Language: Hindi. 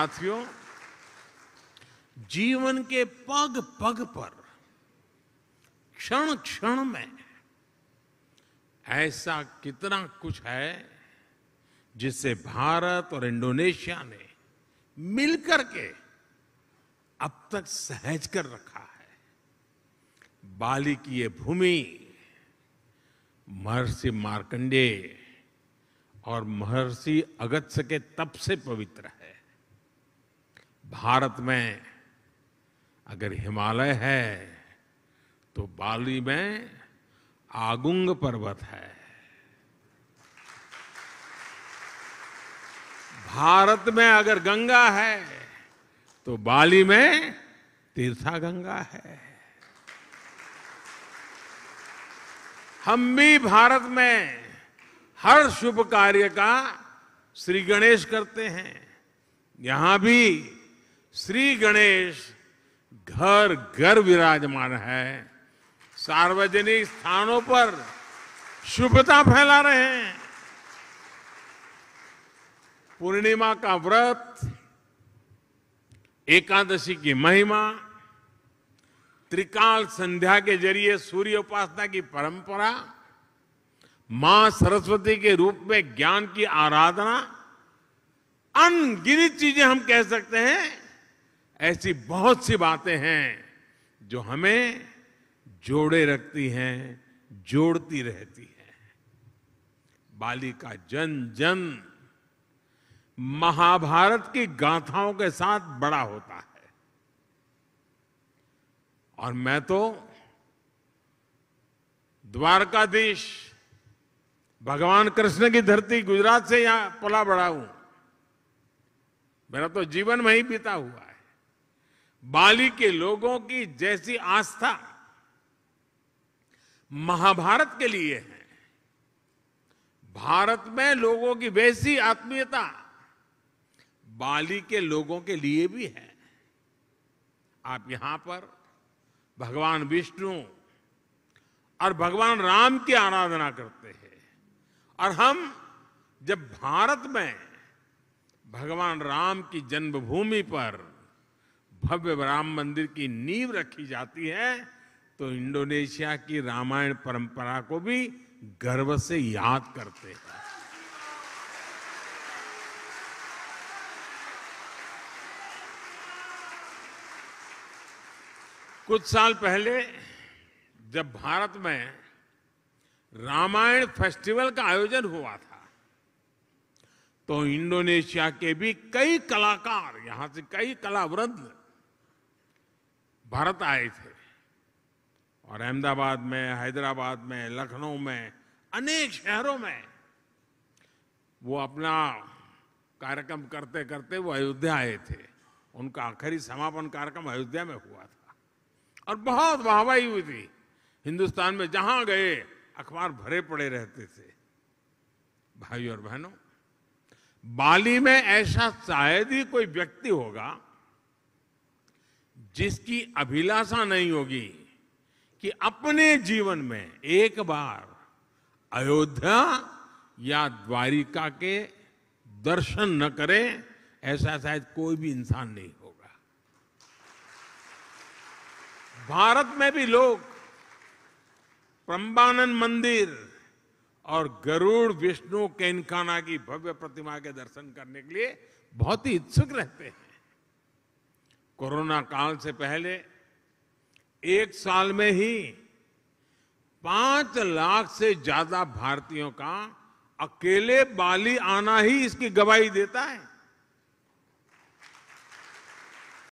साथियों, जीवन के पग पग पर क्षण क्षण में, ऐसा कितना कुछ है, जिससे भारत और इंडोनेशिया ने मिलकर के अब तक सहज कर रखा है। बाली की ये भूमि, महर्षि मार्कंडे और महर्षि अगत्य के तप से पवित्र है। भारत में अगर हिमालय है तो बाली में आगुंग पर्वत है। भारत में अगर गंगा है तो बाली में तीर्था गंगा है। हम भी भारत में हर शुभ कार्य का श्री गणेश करते हैं। यहाँ भी श्री गणेश घर घर विराजमान है। सार्वजनिक स्थानों पर शुभता फैला रहे हैं। पूर्णिमा का व्रत, एकादशी की महिमा, त्रिकाल संध्या के ज़रिए सूर्य उपासना की परंपरा, माँ सरस्वती के रूप में ज्ञान की आराधना, अनगिनत चीज़ें हम कह सकते हैं। ऐसी बहुत सी बातें हैं जो हमें जोड़े रखती हैं, जोड़ती रहती हैं। बाली का जन जन, महाभारत की गाथाओं के साथ बड़ा होता है। और मैं तो द्वारकाधीश भगवान कृष्ण की धरती गुजरात से यहाँ पला बड़ा हूँ। मेरा तो जीवन वहीं बीता हुआ है। बाली के लोगों की जैसी आस्था महाभारत के लिए है। भारत में लोगों की वैसी आत्मीयता बाली के लोगों के लिए भी है। आप यहाँ पर भगवान विष्णु और भगवान राम की आराधना करते हैं और हम जब भारत में भगवान राम की जन्मभूमि पर भव्य राम मंदिर की नींव रखी जाती है तो इंडोनेशिया की रामायण परंपरा को भी गर्व से याद करते हैं। कुछ साल पहले, जब भारत में रामायण फेस्टिवल का आयोजन हुआ था तो इंडोनेशिया के भी कई कलाकार, यहाँ से कई कलावृंद भारत आए थे। और अहमदाबाद में, हैदराबाद में, लखनऊ में, अनेक शहरों में वो अपना कार्यक्रम करते करते वो अयोध्या आए थे। उनका आखिरी समापन कार्यक्रम अयोध्या में हुआ था। और बहुत वाहवाही हुई थी। हिंदुस्तान में जहाँ गए, अखबार भरे पड़े रहते थे। भाई और बहनों, बाली में ऐसा शायद ही कोई व्यक्ति होगा जिसकी अभिलाषा नहीं होगी कि अपने जीवन में एक बार अयोध्या या द्वारिका के दर्शन न करे, ऐसा शायद कोई भी इंसान नहीं होगा। भारत में भी लोग प्रम्बानंद मंदिर और गरुड़ विष्णु केनकाना की भव्य प्रतिमा के दर्शन करने के लिए बहुत ही इच्छुक रहते हैं। कोरोना काल से पहले एक साल में ही पाँच लाख से ज़्यादा भारतीयों का अकेले बाली आना ही इसकी गवाही देता है।